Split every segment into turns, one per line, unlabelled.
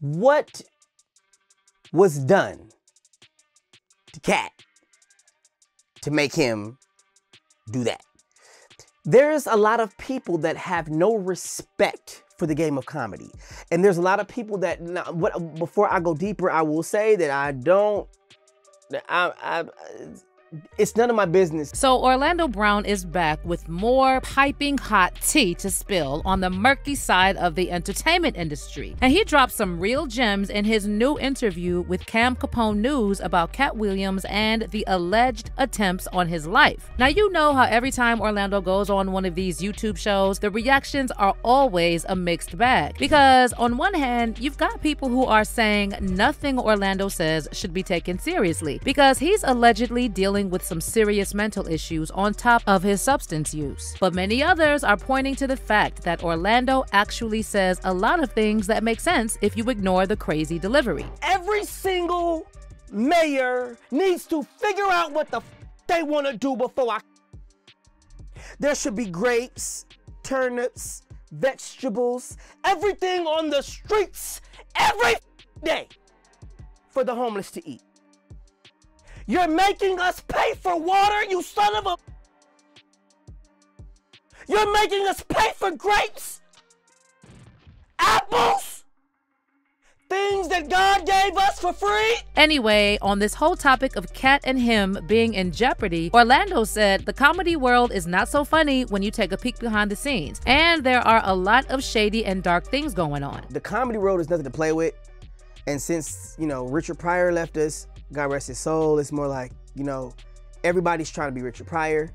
what was done to Katt to make him do that? There's a lot of people that have no respect for the game of comedy. And there's a lot of people that, what, before I go deeper, I will say that I don't, I, I, it's none of my business.
So Orlando Brown is back with more piping hot tea to spill on the murky side of the entertainment industry. And he dropped some real gems in his new interview with Cam Capone News about Katt Williams and the alleged attempts on his life. Now you know how every time Orlando goes on one of these YouTube shows, the reactions are always a mixed bag. Because on one hand, you've got people who are saying nothing Orlando says should be taken seriously because he's allegedly dealing dealing with some serious mental issues on top of his substance use. But many others are pointing to the fact that Orlando actually says a lot of things that make sense if you ignore the crazy delivery.
Every single mayor needs to figure out what the they want to do before I. There should be grapes, turnips, vegetables, everything on the streets every day for the homeless to eat. You're making us pay for water, you son of a. You're making us pay for grapes, apples, things that God gave us for free.
Anyway, on this whole topic of Katt and him being in jeopardy, Orlando said the comedy world is not so funny when you take a peek behind the scenes, and there are a lot of shady and dark things going on.
The comedy world is nothing to play with. And since, you know, Richard Pryor left us, God rest his soul. It's more like, you know, everybody's trying to be Richard Pryor,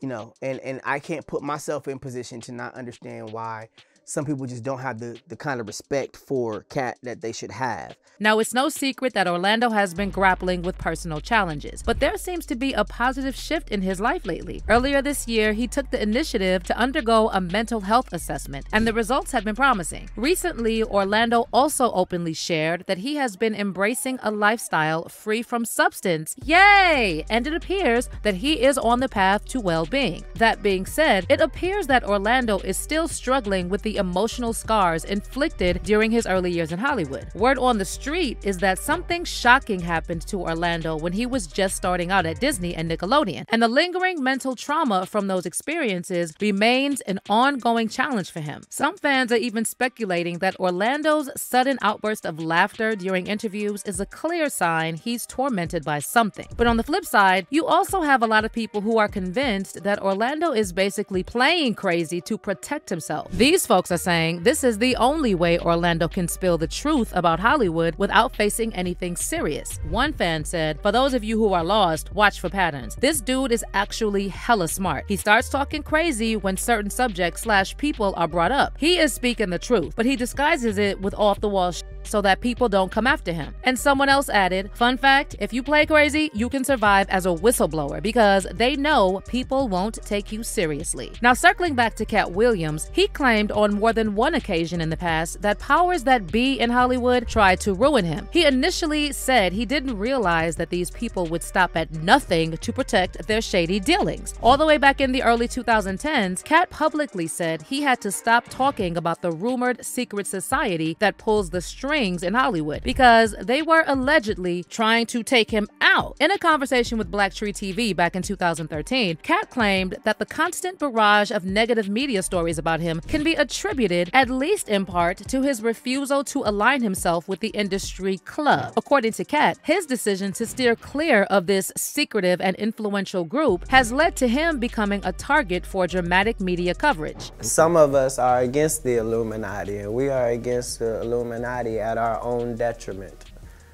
you know, and, and I can't put myself in position to not understand why some people just don't have the, the kind of respect for Katt that they should have.
Now, it's no secret that Orlando has been grappling with personal challenges, but there seems to be a positive shift in his life lately. Earlier this year, he took the initiative to undergo a mental health assessment, and the results have been promising. Recently, Orlando also openly shared that he has been embracing a lifestyle free from substance. Yay! And it appears that he is on the path to well being. That being said, it appears that Orlando is still struggling with the emotional scars inflicted during his early years in Hollywood. Word on the street is that something shocking happened to Orlando when he was just starting out at Disney and Nickelodeon, and the lingering mental trauma from those experiences remains an ongoing challenge for him. Some fans are even speculating that Orlando's sudden outburst of laughter during interviews is a clear sign he's tormented by something. But on the flip side, you also have a lot of people who are convinced that Orlando is basically playing crazy to protect himself. These folks folks are saying this is the only way Orlando can spill the truth about Hollywood without facing anything serious. One fan said, For those of you who are lost, watch for patterns. This dude is actually hella smart. He starts talking crazy when certain subjects slash people are brought up. He is speaking the truth, but he disguises it with off the wall so that people don't come after him. And someone else added, Fun fact if you play crazy, you can survive as a whistleblower because they know people won't take you seriously. Now, circling back to Katt Williams, he claimed on more than one occasion in the past that powers that be in Hollywood tried to ruin him. He initially said he didn't realize that these people would stop at nothing to protect their shady dealings. All the way back in the early 2010s, Katt publicly said he had to stop talking about the rumored secret society that pulls the strings in Hollywood because they were allegedly trying to take him out. In a conversation with Black Tree TV back in 2013, Katt claimed that the constant barrage of negative media stories about him can be attributed, at least in part, to his refusal to align himself with the industry club. According to Katt, his decision to steer clear of this secretive and influential group has led to him becoming a target for dramatic media coverage.
Some of us are against the Illuminati, and we are against the Illuminati at our own detriment.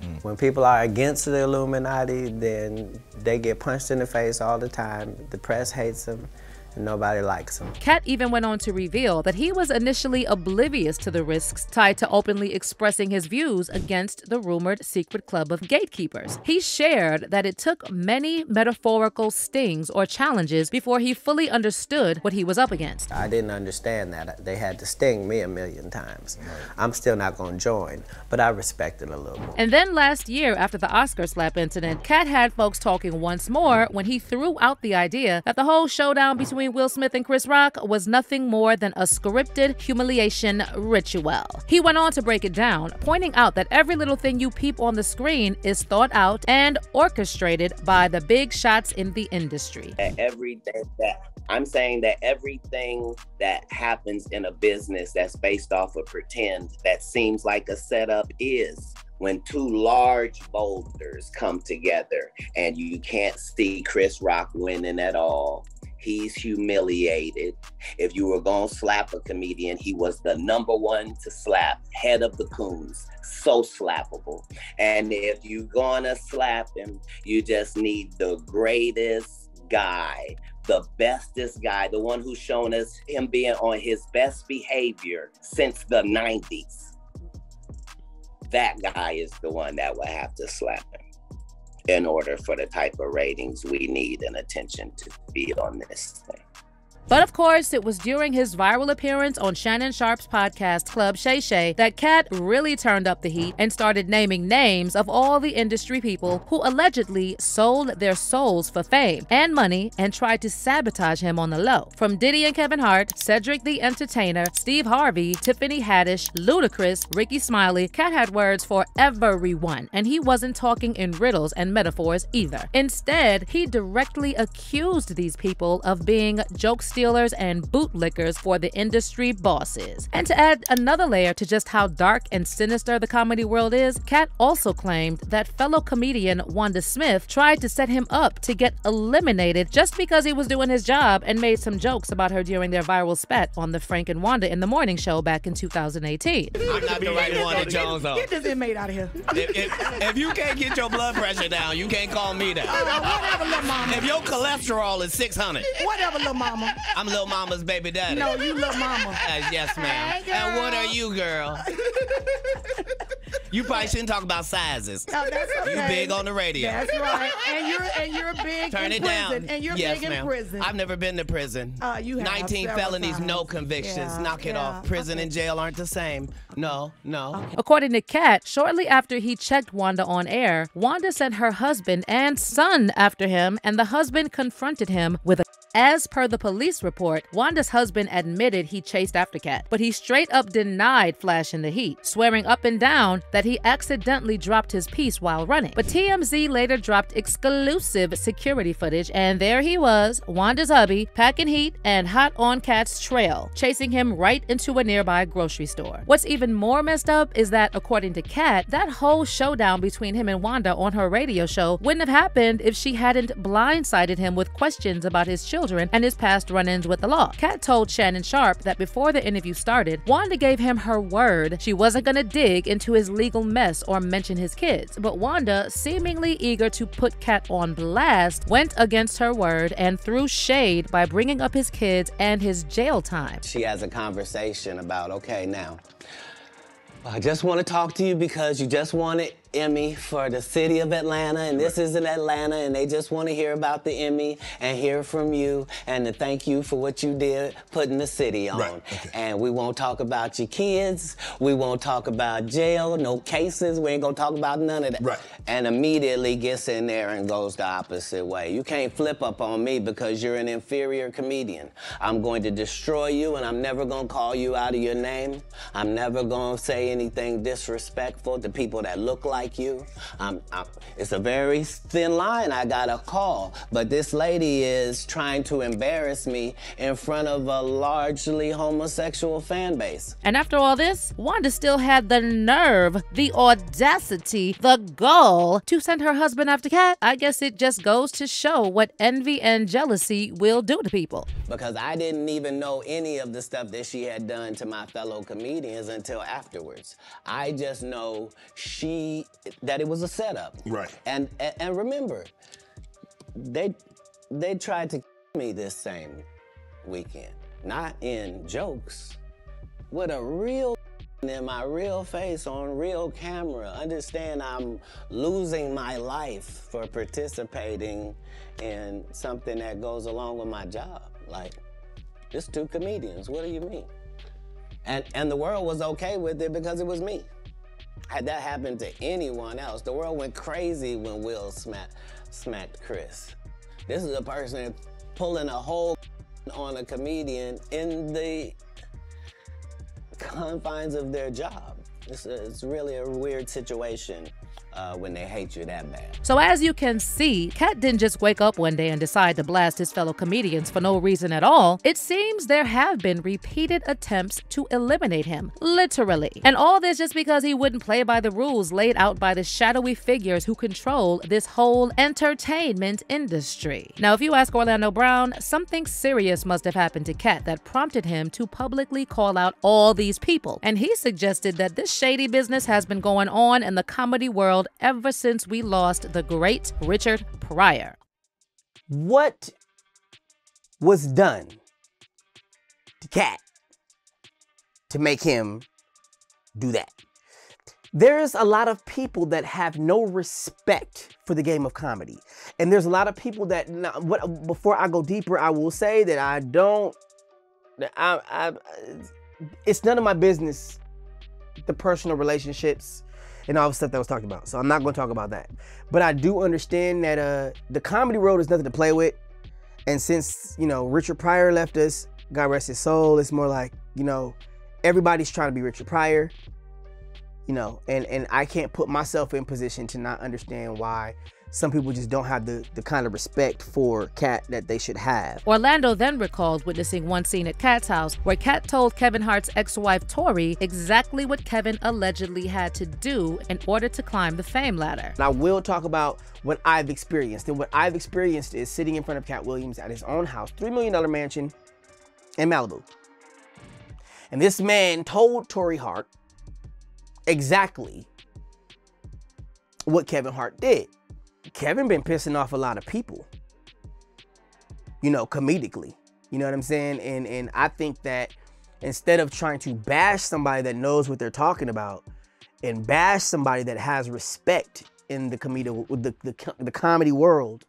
Mm. When people are against the Illuminati, then they get punched in the face all the time. The press hates them nobody likes him.
Katt even went on to reveal that he was initially oblivious to the risks tied to openly expressing his views against the rumored secret club of gatekeepers. He shared that it took many metaphorical stings or challenges before he fully understood what he was up against.
I didn't understand that. They had to sting me a million times. I'm still not going to join, but I respect it a little more.
And then last year, after the Oscar slap incident, Katt had folks talking once more when he threw out the idea that the whole showdown between between Will Smith and Chris Rock was nothing more than a scripted humiliation ritual. He went on to break it down, pointing out that every little thing you peep on the screen is thought out and orchestrated by the big shots in the industry.
Everything that I'm saying that everything that happens in a business that's based off of pretend that seems like a setup is when two large boulders come together and you can't see Chris Rock winning at all. He's humiliated. If you were going to slap a comedian, he was the number one to slap, head of the coons. So slappable. And if you're going to slap him, you just need the greatest guy, the bestest guy, the one who's shown us him being on his best behavior since the 90s that guy is the one that will have to slap him in order for the type of ratings we need and attention to be on this thing.
But of course, it was during his viral appearance on Shannon Sharpe's podcast Club Shay Shay that Katt really turned up the heat and started naming names of all the industry people who allegedly sold their souls for fame and money and tried to sabotage him on the low. From Diddy and Kevin Hart, Cedric the Entertainer, Steve Harvey, Tiffany Haddish, Ludacris, Rickey Smiley, Katt had words for everyone, and he wasn't talking in riddles and metaphors either. Instead, he directly accused these people of being jokes stealers and bootlickers for the industry bosses. And to add another layer to just how dark and sinister the comedy world is, Katt also claimed that fellow comedian Wanda Smith tried to set him up to get eliminated just because he was doing his job and made some jokes about her during their viral spat on the Frank and Wanda in the Morning Show back in 2018.
I'm not the right Wanda Jones, though.
Get this inmate out of here.
If, if, if you can't get your blood pressure down, you can't call me down.
Uh, whatever, little mama.
If your cholesterol is 600,
Whatever, little mama.
I'm little mama's baby daddy.
No, you little mama.
Uh, yes, ma'am.
Hey,
and what are you, girl? you probably shouldn't talk about sizes.
No, that's
You
okay.
big on the radio.
That's right. And you're and you're big
Turn
in
it
prison.
down.
And you're
yes,
big
ma'am.
in prison.
I've never been to prison.
Uh, you have
19
several
felonies, no convictions.
Yeah,
Knock it off. Prison
okay.
and jail aren't the same. No, no.
According to Katt, shortly after he checked Wanda on air, Wanda sent her husband and son after him, and the husband confronted him with a as per the police report, Wanda's husband admitted he chased after Katt, but he straight up denied flashing the heat, swearing up and down that he accidentally dropped his piece while running. But TMZ later dropped exclusive security footage, and there he was, Wanda's hubby, packing heat and hot on Katt's trail, chasing him right into a nearby grocery store. What's even more messed up is that, according to Katt, that whole showdown between him and Wanda on her radio show wouldn't have happened if she hadn't blindsided him with questions about his children and his past run ins with the law. Katt told Shannon Sharpe that before the interview started, Wanda gave him her word she wasn't going to dig into his legal mess or mention his kids. But Wanda, seemingly eager to put Katt on blast, went against her word and threw shade by bringing up his kids and his jail time.
She has a conversation about, okay, now, I just want to talk to you because you just an Emmy for the city of Atlanta, and this is in Atlanta, and they just want to hear about the Emmy and hear from you and to thank you for what you did putting the city on.
Right, okay.
And we won't talk about your kids. We won't talk about jail, no cases. We ain't gonna talk about none of that.
Right.
And immediately gets in there and goes the opposite way. You can't flip up on me because you're an inferior comedian. I'm going to destroy you and I'm never gonna call you out of your name. I'm never gonna say anything disrespectful to people that look like you. Um, I'm, I'm- it's a very thin line I got a call, but this lady is trying to embarrass me in front of a largely homosexual fan base.
And after all this, Wanda still had the nerve, the audacity, the gall to send her husband after Katt. I guess it just goes to show what envy and jealousy will do to people.
because I didn't even know any of the stuff that she had done to my fellow comedians until afterwards. I just know she that it was a setup.
Right.
And and, and remember, they they tried to me this same weekend, not in jokes, with a real in my real face on real camera. Understand I'm losing my life for participating in something that goes along with my job. Like, just two comedians. What do you mean? And and the world was okay with it because it was me. Had that happened to anyone else, the world went crazy when Will smacked smacked Chris. This is a person pulling a whole on a comedian in the confines of their job. It's, it's really a weird situation uh, when they hate you that bad.
So, as you can see, Katt didn't just wake up one day and decide to blast his fellow comedians for no reason at all. It seems there have been repeated attempts to eliminate him, literally. And all this just because he wouldn't play by the rules laid out by the shadowy figures who control this whole entertainment industry. Now, if you ask Orlando Brown, something serious must have happened to Katt that prompted him to publicly call out all these people. And he suggested that this shady business has been going on in the comedy world ever since we lost the great Richard Pryor.
What was done to Katt to make him do that? There's a lot of people that have no respect for the game of comedy. And there's a lot of people that, what, before I go deeper, I will say that I don't, I, I, it's none of my business, the personal relationships and all the stuff that I was talked about. So I'm not going to talk about that. But I do understand that uh, the comedy world is nothing to play with. And since, you know, Richard Pryor left us, God rest his soul, it's more like, you know, everybody's trying to be Richard Pryor you know, and and I can't put myself in position to not understand why some people just don't have the, the kind of respect for Katt that they should have.
Orlando then recalls witnessing one scene at Katt's house where Katt told Kevin Hart's ex-wife Tori exactly what Kevin allegedly had to do in order to climb the fame ladder.
And I will talk about what I've experienced. And what I've experienced is sitting in front of Katt Williams at his own house, $3 million mansion in Malibu. And this man told Tori Hart exactly what Kevin Hart did. Kevin been pissing off a lot of people. You know, comedically. You know what I'm saying? And and I think that instead of trying to bash somebody that knows what they're talking about and bash somebody that has respect in the comedy the, the, the comedy world,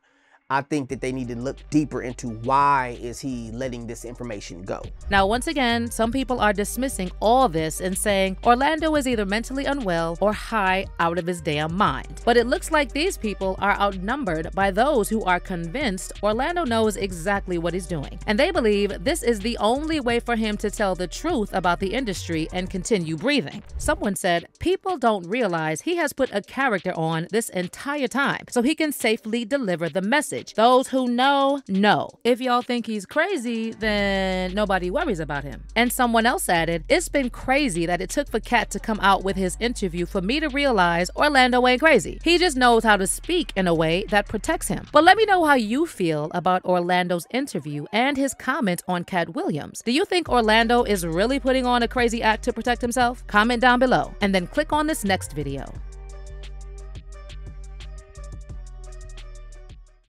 I think that they need to look deeper into why is he letting this information go.
Now, once again, some people are dismissing all this and saying Orlando is either mentally unwell or high out of his damn mind. But it looks like these people are outnumbered by those who are convinced Orlando knows exactly what he's doing. And they believe this is the only way for him to tell the truth about the industry and continue breathing. Someone said, People don't realize he has put a character on this entire time so he can safely deliver the message message. Those who know, know. If y'all think he's crazy, then nobody worries about him. And someone else added, It's been crazy that it took for Katt to come out with his interview for me to realize Orlando ain't crazy. He just knows how to speak in a way that protects him. But let me know how you feel about Orlando's interview and his comment on Katt Williams. Do you think Orlando is really putting on a crazy act to protect himself? Comment down below and then click on this next video.